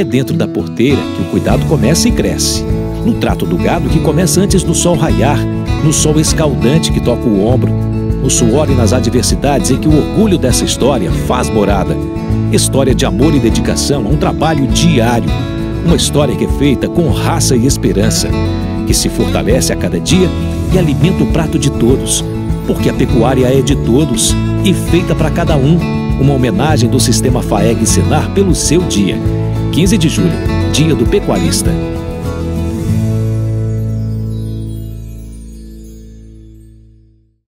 É dentro da porteira que o cuidado começa e cresce. No trato do gado que começa antes do sol raiar, no sol escaldante que toca o ombro, no suor e nas adversidades em que o orgulho dessa história faz morada. História de amor e dedicação a um trabalho diário. Uma história que é feita com raça e esperança, que se fortalece a cada dia e alimenta o prato de todos, porque a pecuária é de todos e feita para cada um. Uma homenagem do sistema FAEG Senar pelo seu dia. 15 de julho, Dia do Pecuarista.